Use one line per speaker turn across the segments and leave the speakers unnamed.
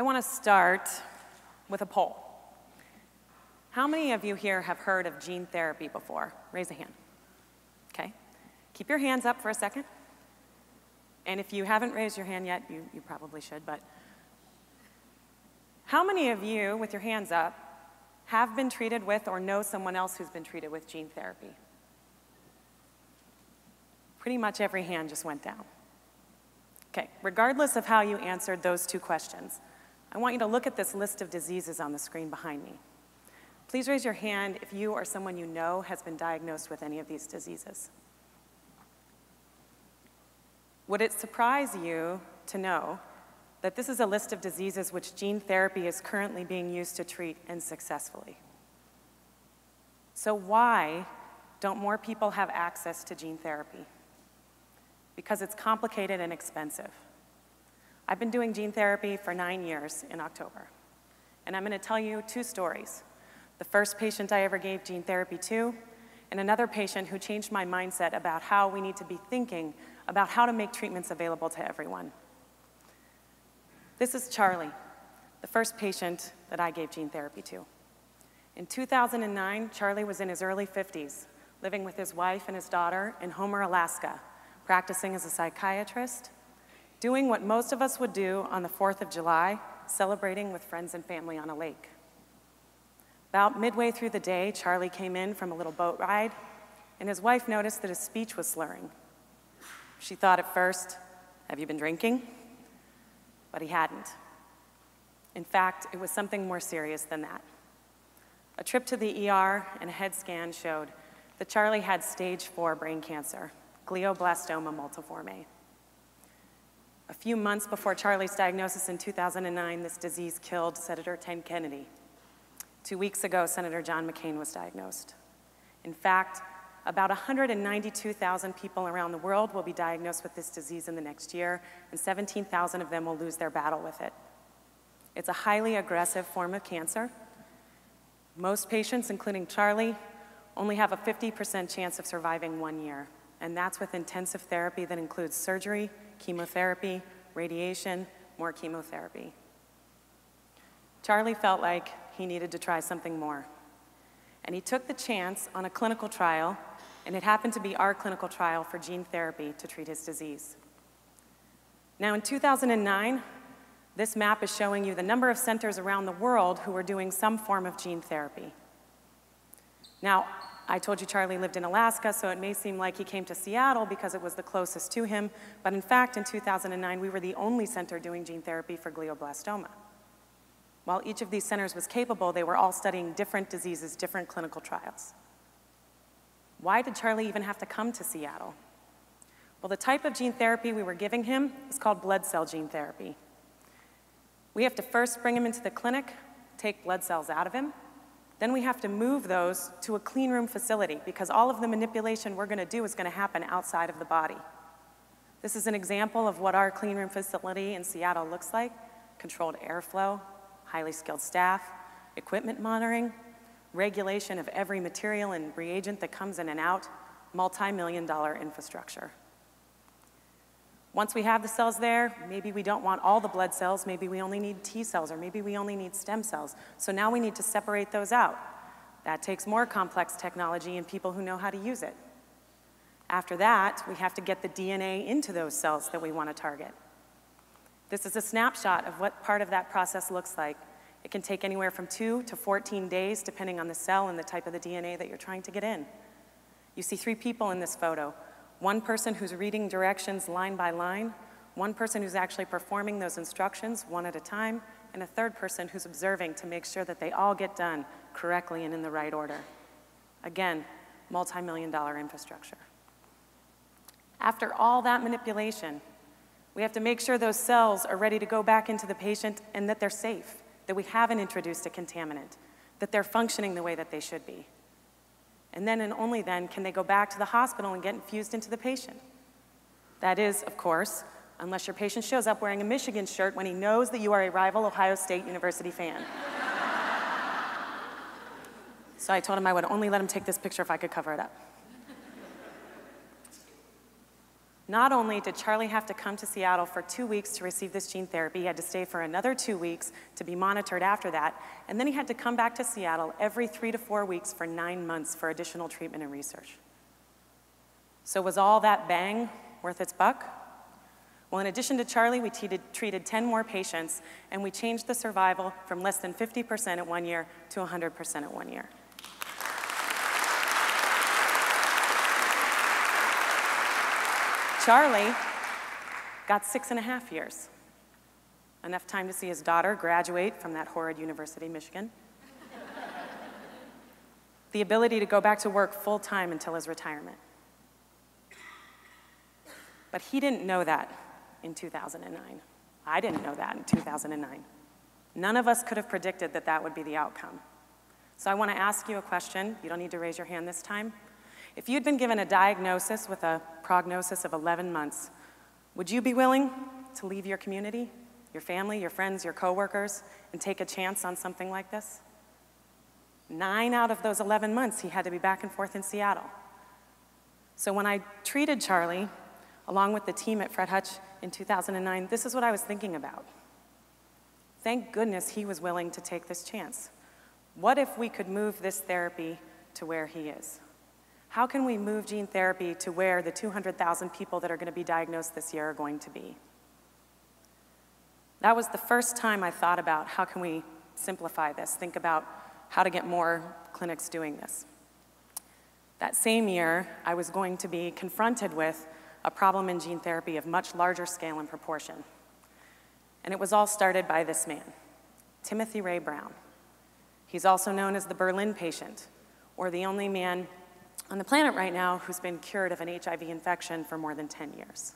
I want to start with a poll. How many of you here have heard of gene therapy before? Raise a hand. Okay. Keep your hands up for a second. And if you haven't raised your hand yet, you, you probably should, but how many of you, with your hands up, have been treated with or know someone else who's been treated with gene therapy? Pretty much every hand just went down. Okay, regardless of how you answered those two questions, I want you to look at this list of diseases on the screen behind me. Please raise your hand if you or someone you know has been diagnosed with any of these diseases. Would it surprise you to know that this is a list of diseases which gene therapy is currently being used to treat and successfully? So why don't more people have access to gene therapy? Because it's complicated and expensive. I've been doing gene therapy for nine years in October, and I'm going to tell you two stories. The first patient I ever gave gene therapy to, and another patient who changed my mindset about how we need to be thinking about how to make treatments available to everyone. This is Charlie, the first patient that I gave gene therapy to. In 2009, Charlie was in his early 50s, living with his wife and his daughter in Homer, Alaska, practicing as a psychiatrist, doing what most of us would do on the 4th of July, celebrating with friends and family on a lake. About midway through the day, Charlie came in from a little boat ride, and his wife noticed that his speech was slurring. She thought at first, Have you been drinking? But he hadn't. In fact, it was something more serious than that. A trip to the ER and a head scan showed that Charlie had stage four brain cancer, glioblastoma multiforme. A few months before Charlie's diagnosis in 2009, this disease killed Senator Ted Kennedy. Two weeks ago, Senator John McCain was diagnosed. In fact, about 192,000 people around the world will be diagnosed with this disease in the next year, and 17,000 of them will lose their battle with it. It's a highly aggressive form of cancer. Most patients, including Charlie, only have a 50% chance of surviving one year, and that's with intensive therapy that includes surgery, chemotherapy, radiation, more chemotherapy. Charlie felt like he needed to try something more. And he took the chance on a clinical trial and it happened to be our clinical trial for gene therapy to treat his disease. Now, in 2009, this map is showing you the number of centers around the world who were doing some form of gene therapy. Now, I told you Charlie lived in Alaska, so it may seem like he came to Seattle because it was the closest to him, but in fact, in 2009, we were the only center doing gene therapy for glioblastoma. While each of these centers was capable, they were all studying different diseases, different clinical trials. Why did Charlie even have to come to Seattle? Well, the type of gene therapy we were giving him is called blood cell gene therapy. We have to first bring him into the clinic, take blood cells out of him. Then we have to move those to a clean room facility because all of the manipulation we're going to do is going to happen outside of the body. This is an example of what our clean room facility in Seattle looks like controlled airflow, highly skilled staff, equipment monitoring, regulation of every material and reagent that comes in and out, multi-million dollar infrastructure. Once we have the cells there, maybe we don't want all the blood cells, maybe we only need T cells, or maybe we only need stem cells. So now we need to separate those out. That takes more complex technology and people who know how to use it. After that, we have to get the DNA into those cells that we want to target. This is a snapshot of what part of that process looks like it can take anywhere from two to 14 days, depending on the cell and the type of the DNA that you're trying to get in. You see three people in this photo. One person who's reading directions line by line, one person who's actually performing those instructions one at a time, and a third person who's observing to make sure that they all get done correctly and in the right order. Again, multi-million dollar infrastructure. After all that manipulation, we have to make sure those cells are ready to go back into the patient and that they're safe that we haven't introduced a contaminant, that they're functioning the way that they should be. And then and only then can they go back to the hospital and get infused into the patient. That is, of course, unless your patient shows up wearing a Michigan shirt when he knows that you are a rival Ohio State University fan. so I told him I would only let him take this picture if I could cover it up. Not only did Charlie have to come to Seattle for two weeks to receive this gene therapy, he had to stay for another two weeks to be monitored after that, and then he had to come back to Seattle every three to four weeks for nine months for additional treatment and research. So was all that bang worth its buck? Well, in addition to Charlie, we treated, treated 10 more patients, and we changed the survival from less than 50% at one year to 100% at one year. Charlie got six and a half years. Enough time to see his daughter graduate from that horrid University, Michigan. the ability to go back to work full time until his retirement. But he didn't know that in 2009. I didn't know that in 2009. None of us could have predicted that that would be the outcome. So I want to ask you a question. You don't need to raise your hand this time. If you'd been given a diagnosis with a prognosis of 11 months, would you be willing to leave your community, your family, your friends, your coworkers, and take a chance on something like this? Nine out of those 11 months, he had to be back and forth in Seattle. So when I treated Charlie, along with the team at Fred Hutch in 2009, this is what I was thinking about. Thank goodness he was willing to take this chance. What if we could move this therapy to where he is? How can we move gene therapy to where the 200,000 people that are going to be diagnosed this year are going to be? That was the first time I thought about how can we simplify this, think about how to get more clinics doing this. That same year, I was going to be confronted with a problem in gene therapy of much larger scale and proportion. And it was all started by this man, Timothy Ray Brown. He's also known as the Berlin patient, or the only man on the planet right now who's been cured of an HIV infection for more than 10 years.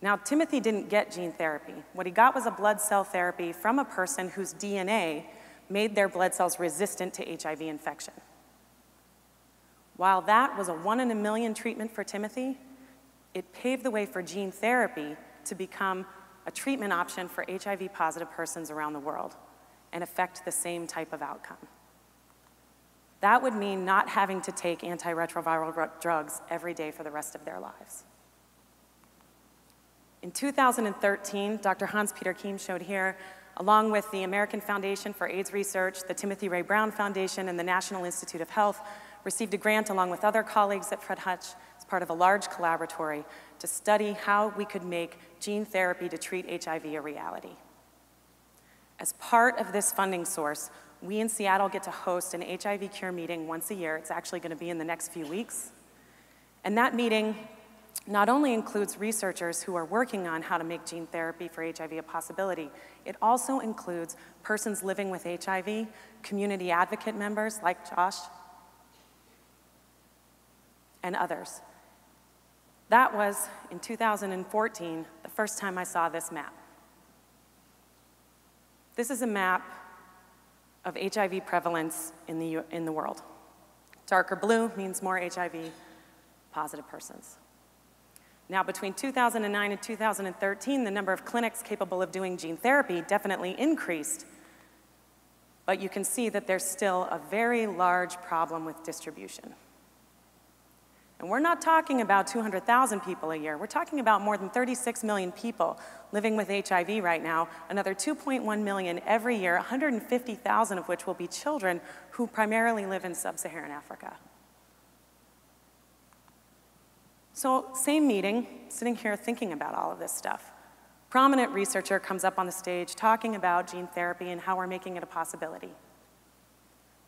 Now, Timothy didn't get gene therapy. What he got was a blood cell therapy from a person whose DNA made their blood cells resistant to HIV infection. While that was a one in a million treatment for Timothy, it paved the way for gene therapy to become a treatment option for HIV positive persons around the world and affect the same type of outcome. That would mean not having to take antiretroviral drugs every day for the rest of their lives. In 2013, Dr. Hans-Peter Kiem showed here, along with the American Foundation for AIDS Research, the Timothy Ray Brown Foundation, and the National Institute of Health, received a grant along with other colleagues at Fred Hutch as part of a large collaboratory to study how we could make gene therapy to treat HIV a reality. As part of this funding source, we in Seattle get to host an HIV cure meeting once a year. It's actually going to be in the next few weeks. And that meeting not only includes researchers who are working on how to make gene therapy for HIV a possibility, it also includes persons living with HIV, community advocate members like Josh, and others. That was, in 2014, the first time I saw this map. This is a map of HIV prevalence in the, in the world. Darker blue means more HIV positive persons. Now, between 2009 and 2013, the number of clinics capable of doing gene therapy definitely increased, but you can see that there's still a very large problem with distribution. And we're not talking about 200,000 people a year. We're talking about more than 36 million people living with HIV right now, another 2.1 million every year, 150,000 of which will be children who primarily live in sub-Saharan Africa. So same meeting, sitting here thinking about all of this stuff. Prominent researcher comes up on the stage talking about gene therapy and how we're making it a possibility.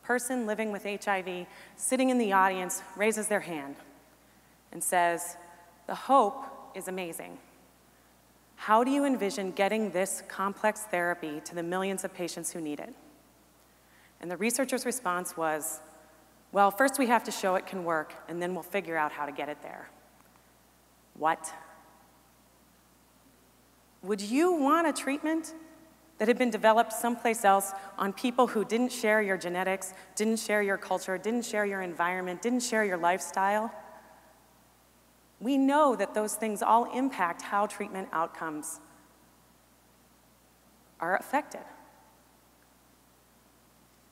Person living with HIV, sitting in the audience, raises their hand and says, The hope is amazing. How do you envision getting this complex therapy to the millions of patients who need it? And the researcher's response was, Well, first we have to show it can work, and then we'll figure out how to get it there. What? Would you want a treatment that had been developed someplace else on people who didn't share your genetics, didn't share your culture, didn't share your environment, didn't share your lifestyle? We know that those things all impact how treatment outcomes are affected.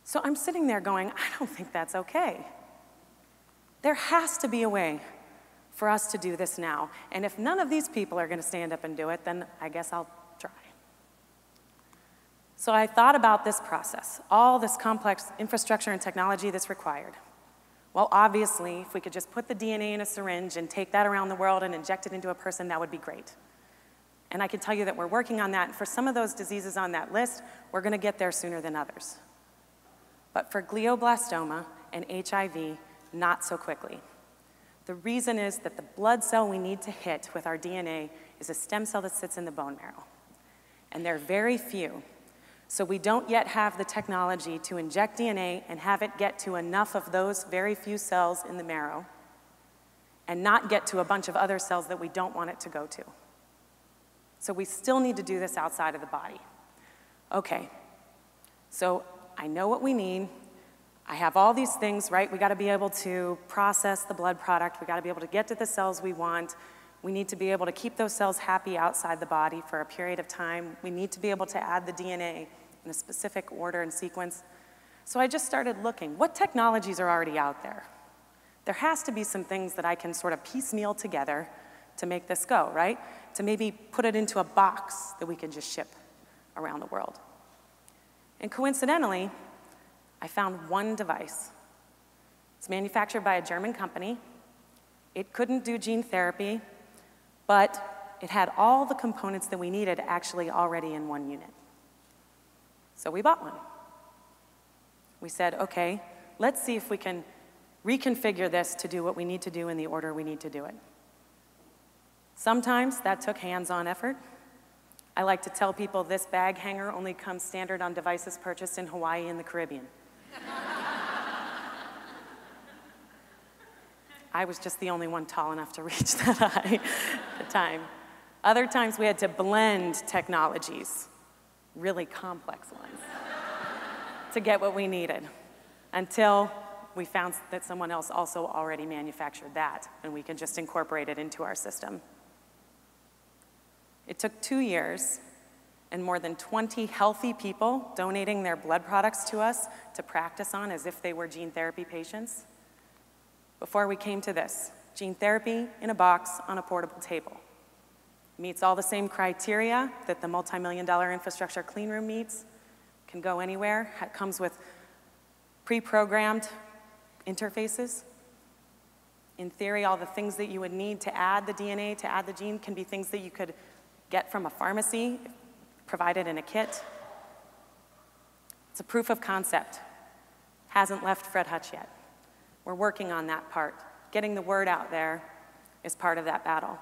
So I'm sitting there going, I don't think that's okay. There has to be a way for us to do this now. And if none of these people are going to stand up and do it, then I guess I'll try. So I thought about this process, all this complex infrastructure and technology that's required. Well, obviously, if we could just put the DNA in a syringe and take that around the world and inject it into a person, that would be great. And I can tell you that we're working on that. And for some of those diseases on that list, we're going to get there sooner than others. But for glioblastoma and HIV, not so quickly. The reason is that the blood cell we need to hit with our DNA is a stem cell that sits in the bone marrow. And there are very few. So we don't yet have the technology to inject DNA and have it get to enough of those very few cells in the marrow and not get to a bunch of other cells that we don't want it to go to. So we still need to do this outside of the body. Okay, so I know what we need. I have all these things, right? We got to be able to process the blood product. We got to be able to get to the cells we want. We need to be able to keep those cells happy outside the body for a period of time. We need to be able to add the DNA in a specific order and sequence. So I just started looking. What technologies are already out there? There has to be some things that I can sort of piecemeal together to make this go, right? To maybe put it into a box that we can just ship around the world. And coincidentally, I found one device. It's manufactured by a German company. It couldn't do gene therapy, but it had all the components that we needed actually already in one unit. So we bought one. We said, okay, let's see if we can reconfigure this to do what we need to do in the order we need to do it. Sometimes that took hands-on effort. I like to tell people this bag hanger only comes standard on devices purchased in Hawaii and the Caribbean. I was just the only one tall enough to reach that high at the time. Other times we had to blend technologies, really complex ones, to get what we needed until we found that someone else also already manufactured that and we can just incorporate it into our system. It took two years and more than 20 healthy people donating their blood products to us to practice on as if they were gene therapy patients. Before we came to this, gene therapy in a box on a portable table. Meets all the same criteria that the multi-million dollar infrastructure clean room meets, can go anywhere, it comes with pre-programmed interfaces. In theory, all the things that you would need to add the DNA, to add the gene, can be things that you could get from a pharmacy provided in a kit. It's a proof of concept. Hasn't left Fred Hutch yet. We're working on that part. Getting the word out there is part of that battle.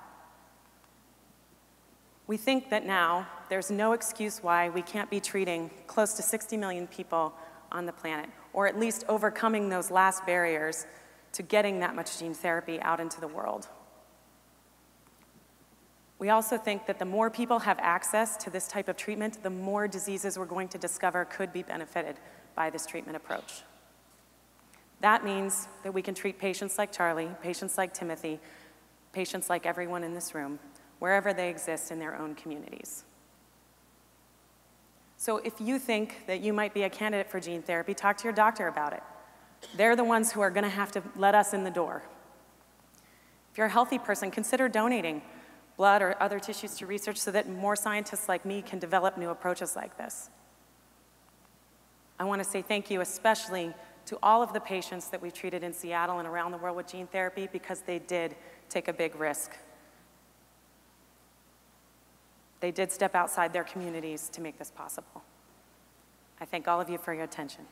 We think that now there's no excuse why we can't be treating close to 60 million people on the planet, or at least overcoming those last barriers to getting that much gene therapy out into the world. We also think that the more people have access to this type of treatment, the more diseases we're going to discover could be benefited by this treatment approach. That means that we can treat patients like Charlie, patients like Timothy, patients like everyone in this room, wherever they exist in their own communities. So if you think that you might be a candidate for gene therapy, talk to your doctor about it. They're the ones who are going to have to let us in the door. If you're a healthy person, consider donating blood or other tissues to research so that more scientists like me can develop new approaches like this. I want to say thank you especially to all of the patients that we've treated in Seattle and around the world with gene therapy because they did take a big risk. They did step outside their communities to make this possible. I thank all of you for your attention.